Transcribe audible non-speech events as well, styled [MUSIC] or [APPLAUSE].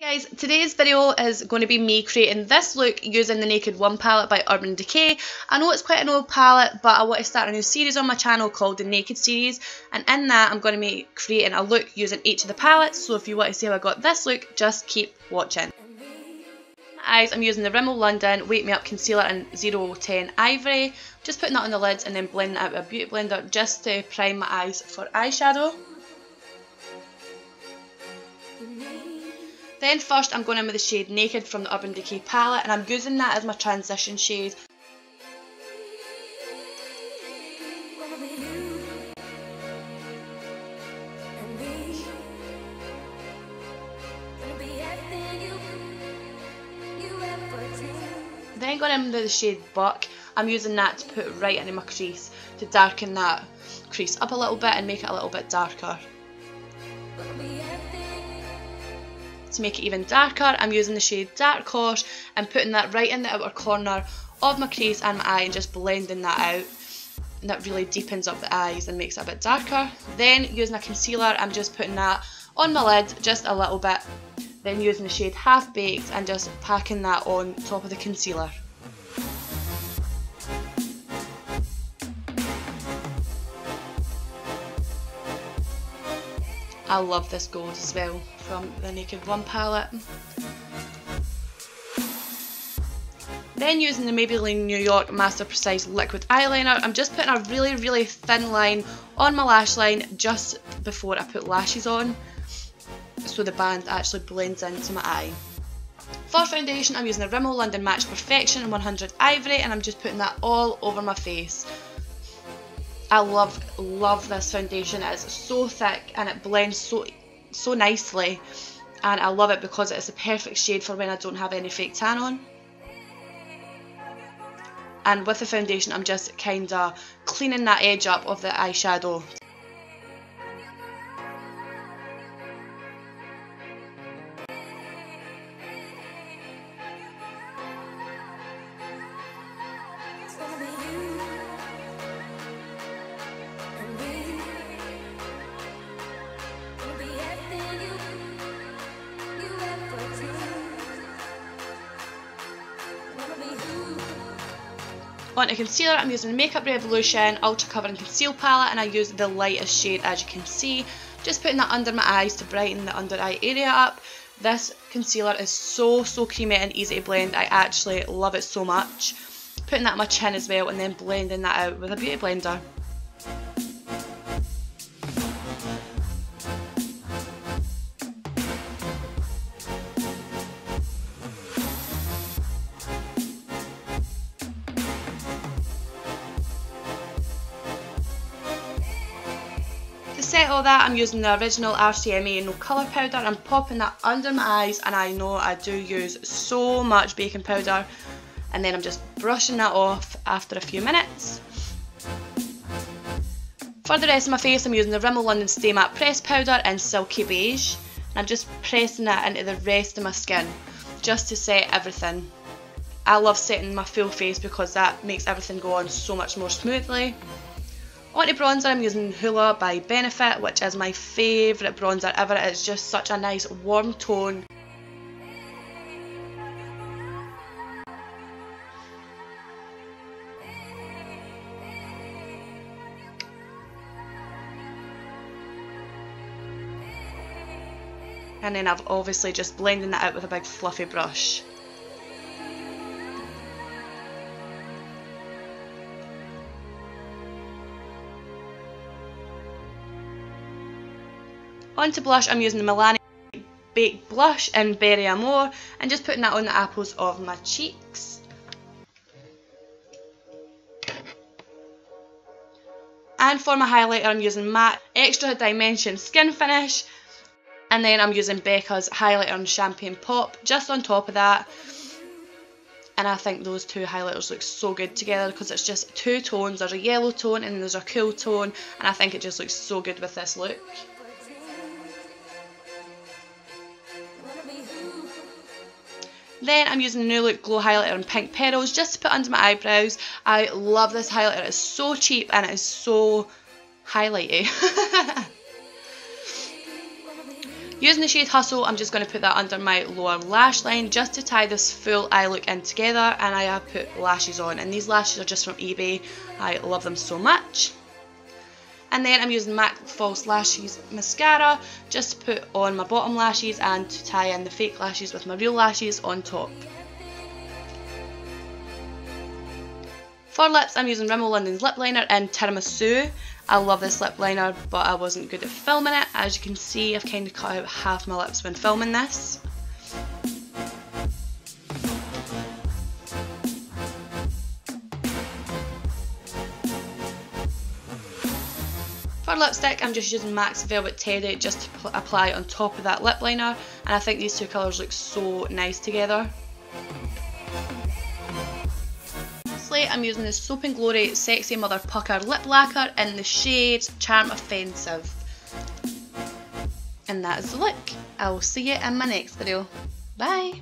Guys, today's video is going to be me creating this look using the Naked One palette by Urban Decay. I know it's quite an old palette, but I want to start a new series on my channel called the Naked series, and in that I'm going to be creating a look using each of the palettes, so if you want to see how I got this look, just keep watching. Eyes, I'm using the Rimmel London Wake Me Up Concealer in 010 Ivory, just putting that on the lids and then blending it out with a beauty blender just to prime my eyes for eyeshadow. Then first I'm going in with the shade Naked from the Urban Decay palette and I'm using that as my transition shade. Then going in with the shade Buck, I'm using that to put right into my crease to darken that crease up a little bit and make it a little bit darker. To make it even darker, I'm using the shade Dark Horse and putting that right in the outer corner of my crease and my eye and just blending that out. And that really deepens up the eyes and makes it a bit darker. Then using a concealer, I'm just putting that on my lid just a little bit. Then using the shade Half Baked and just packing that on top of the concealer. I love this gold as well from the Naked One palette. Then using the Maybelline New York Master Precise Liquid Eyeliner, I'm just putting a really, really thin line on my lash line just before I put lashes on, so the band actually blends into my eye. For foundation, I'm using the Rimmel London Match Perfection 100 Ivory, and I'm just putting that all over my face. I love, love this foundation. It is so thick and it blends so, so nicely. And I love it because it is the perfect shade for when I don't have any fake tan on. And with the foundation, I'm just kind of cleaning that edge up of the eyeshadow On a concealer, I'm using Makeup Revolution Ultra Cover and Conceal palette and I use the lightest shade as you can see. Just putting that under my eyes to brighten the under eye area up. This concealer is so, so creamy and easy to blend. I actually love it so much. Putting that on my chin as well and then blending that out with a beauty blender. All that, I'm using the original RCMA No Colour Powder. I'm popping that under my eyes and I know I do use so much baking powder. And then I'm just brushing that off after a few minutes. For the rest of my face, I'm using the Rimmel London Stay Matte Press Powder in Silky Beige. And I'm just pressing that into the rest of my skin, just to set everything. I love setting my full face because that makes everything go on so much more smoothly. Onto bronzer, I'm using Hoola by Benefit, which is my favourite bronzer ever. It's just such a nice warm tone. And then I've obviously just blending that out with a big fluffy brush. Onto blush, I'm using the Milani Baked Blush in Berry Amore and just putting that on the apples of my cheeks. And for my highlighter, I'm using MAC Extra Dimension Skin Finish. And then I'm using Becca's highlighter in Champagne Pop just on top of that. And I think those two highlighters look so good together because it's just two tones. There's a yellow tone and there's a cool tone. And I think it just looks so good with this look. Then I'm using the New Look Glow Highlighter in Pink Petals just to put under my eyebrows. I love this highlighter. It's so cheap and it is so highlighty. [LAUGHS] Using the shade Hustle, I'm just going to put that under my lower lash line just to tie this full eye look in together and I have put lashes on and these lashes are just from eBay. I love them so much. And then I'm using MAC False Lashes Mascara just to put on my bottom lashes and to tie in the fake lashes with my real lashes on top. For lips, I'm using Rimmel London's lip liner in Tiramisu. I love this lip liner, but I wasn't good at filming it. As you can see, I've kind of cut out half my lips when filming this. For lipstick, I'm just using MAC's Velvet Teddy just to apply on top of that lip liner, and I think these two colours look so nice together. Lastly, I'm using the Soap & Glory Sexy Mother Pucker Lip Lacquer in the shade Charm Offensive. And that is the look. I will see you in my next video. Bye!